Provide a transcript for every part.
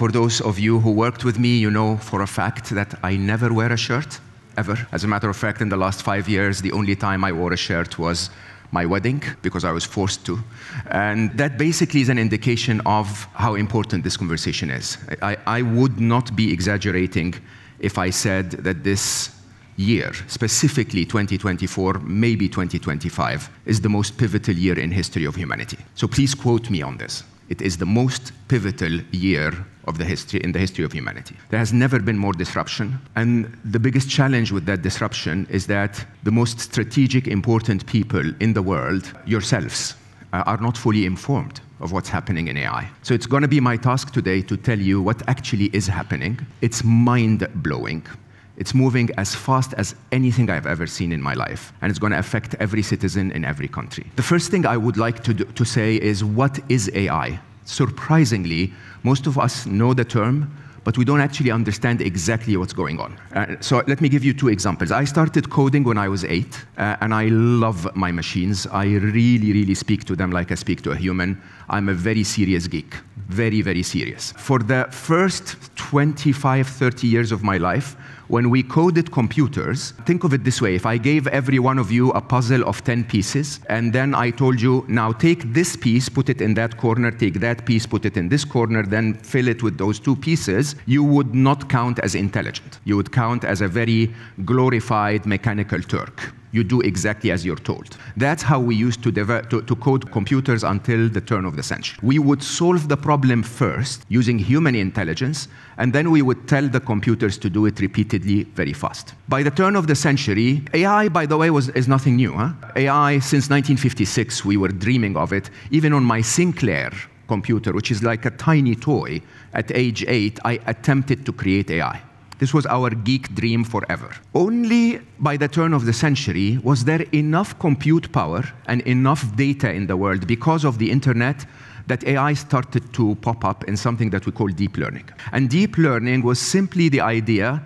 For those of you who worked with me, you know for a fact that I never wear a shirt, ever. As a matter of fact, in the last five years, the only time I wore a shirt was my wedding because I was forced to. And that basically is an indication of how important this conversation is. I, I would not be exaggerating if I said that this year, specifically 2024, maybe 2025, is the most pivotal year in history of humanity. So please quote me on this. It is the most pivotal year of the history in the history of humanity. There has never been more disruption, and the biggest challenge with that disruption is that the most strategic, important people in the world, yourselves, uh, are not fully informed of what's happening in AI. So it's going to be my task today to tell you what actually is happening. It's mind blowing. It's moving as fast as anything I've ever seen in my life, and it's going to affect every citizen in every country. The first thing I would like to, do, to say is what is AI? Surprisingly, most of us know the term, but we don't actually understand exactly what's going on. Uh, so let me give you two examples. I started coding when I was eight, uh, and I love my machines. I really, really speak to them like I speak to a human. I'm a very serious geek, very, very serious. For the first 25, 30 years of my life, when we coded computers, think of it this way. If I gave every one of you a puzzle of 10 pieces, and then I told you, now take this piece, put it in that corner, take that piece, put it in this corner, then fill it with those two pieces, you would not count as intelligent. You would count as a very glorified mechanical Turk you do exactly as you're told. That's how we used to, to, to, code computers until the turn of the century. We would solve the problem first using human intelligence, and then we would tell the computers to do it repeatedly very fast. By the turn of the century, AI, by the way, was, is nothing new. Huh? AI, since 1956, we were dreaming of it. Even on my Sinclair computer, which is like a tiny toy, at age eight, I attempted to create AI. This was our geek dream forever. Only by the turn of the century was there enough compute power and enough data in the world because of the internet that AI started to pop up in something that we call deep learning. And deep learning was simply the idea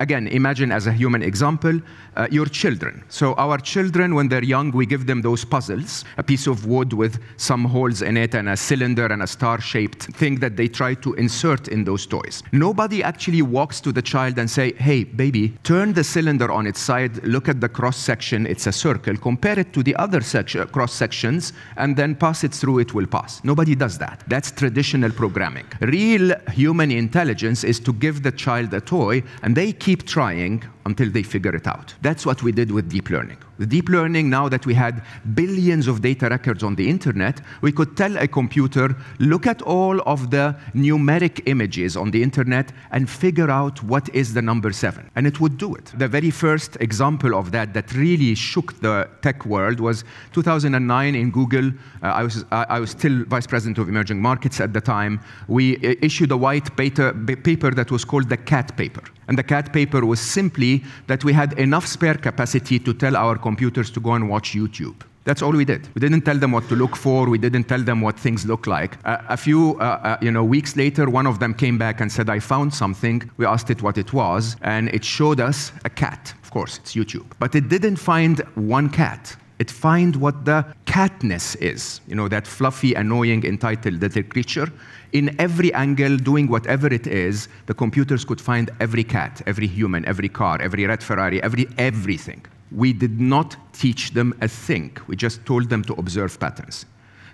again, imagine as a human example, uh, your children. So our children, when they're young, we give them those puzzles, a piece of wood with some holes in it and a cylinder and a star-shaped thing that they try to insert in those toys. Nobody actually walks to the child and say, hey, baby, turn the cylinder on its side, look at the cross-section, it's a circle, compare it to the other cross-sections, and then pass it through, it will pass. Nobody does that. That's traditional programming. Real human intelligence is to give the child a toy and they keep trying until they figure it out. That's what we did with deep learning. With deep learning, now that we had billions of data records on the internet, we could tell a computer, look at all of the numeric images on the internet and figure out what is the number seven. And it would do it. The very first example of that that really shook the tech world was 2009 in Google. Uh, I, was, I was still vice president of emerging markets at the time. We uh, issued a white paper, paper that was called the CAT paper. And the CAT paper was simply that we had enough spare capacity to tell our computers to go and watch YouTube. That's all we did. We didn't tell them what to look for. We didn't tell them what things look like. Uh, a few uh, uh, you know, weeks later, one of them came back and said, I found something. We asked it what it was, and it showed us a cat. Of course, it's YouTube. But it didn't find one cat. It find what the catness is, you know, that fluffy, annoying, entitled little creature. In every angle, doing whatever it is, the computers could find every cat, every human, every car, every red Ferrari, every everything. We did not teach them a thing. We just told them to observe patterns.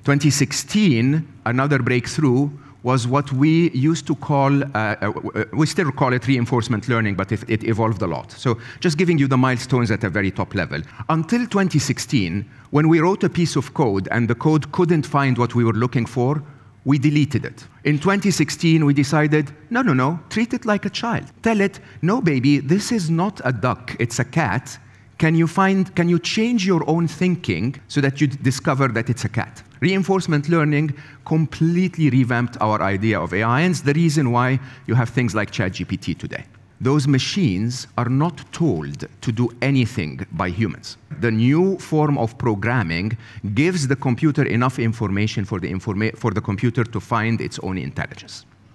2016, another breakthrough was what we used to call, uh, uh, we still call it reinforcement learning, but it, it evolved a lot. So just giving you the milestones at a very top level. Until 2016, when we wrote a piece of code and the code couldn't find what we were looking for, we deleted it. In 2016, we decided, no, no, no, treat it like a child. Tell it, no, baby, this is not a duck, it's a cat. Can you find, can you change your own thinking so that you discover that it's a cat? Reinforcement learning completely revamped our idea of AI, and it's the reason why you have things like ChatGPT today. Those machines are not told to do anything by humans. The new form of programming gives the computer enough information for the, informa for the computer to find its own intelligence.